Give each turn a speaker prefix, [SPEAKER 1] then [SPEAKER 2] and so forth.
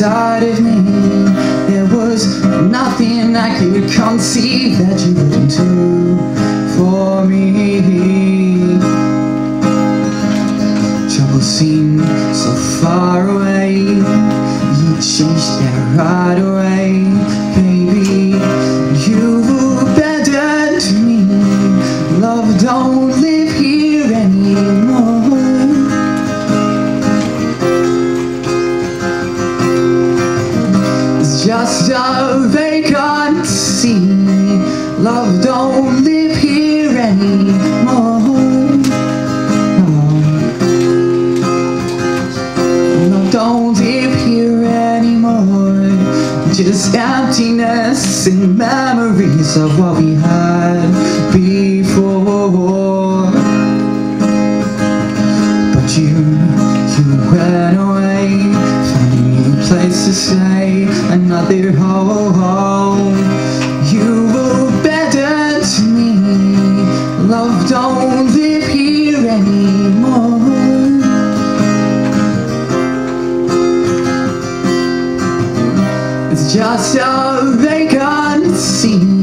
[SPEAKER 1] inside of me, there was nothing I could conceive that you wouldn't do for me. Trouble seemed so far away. You changed that right away, Just a vacancy. Love don't live here anymore. Love don't live here anymore. Just emptiness and memories of what we had before. But you, you went away, place to stay, another home. You were better to me. Love don't live here anymore. It's just a vacancy.